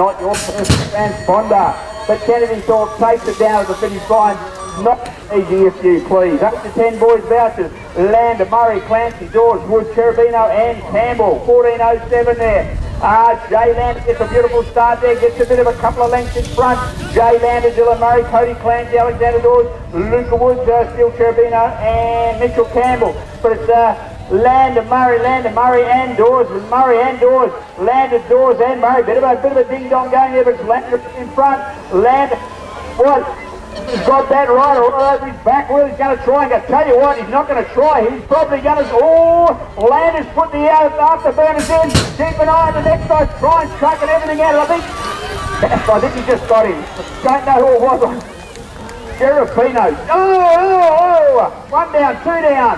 Not your first transponder, but Kennedy Thorpe takes it down to the finish line. Not easy if you please. Up to 10 boys vouchers. Lander, Murray, Clancy, Dawes, Wood, Cherubino and Campbell. 14.07 there. Ah, uh, Jay Lander gets a beautiful start there, gets a bit of a couple of lengths in front. Jay Lander, Dylan Murray, Cody Clancy, Alexander Dawes, Luca Woods, uh, Steel Cherubino and Mitchell Campbell. But it's uh, Lander, Murray, Lander, Murray and Dawes, Murray and Dawes, Lander, Dawes and Murray. Bit of a bit of a ding dong going there, but it's Lander in front. Lander, what? He's got that right all over his back. Well, he's going to try and go. Tell you what, he's not going to try. He's probably going to. Oh, Land Landers put the afterburners in. Keep an eye on the next guy. Try and truck and everything out. I think. I think he just got him. Don't know who it was. Cherubino. Oh, oh, oh. One down, two down.